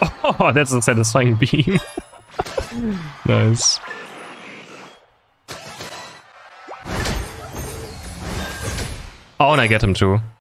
Oh, that's a satisfying beam. nice. Oh, and I get him too.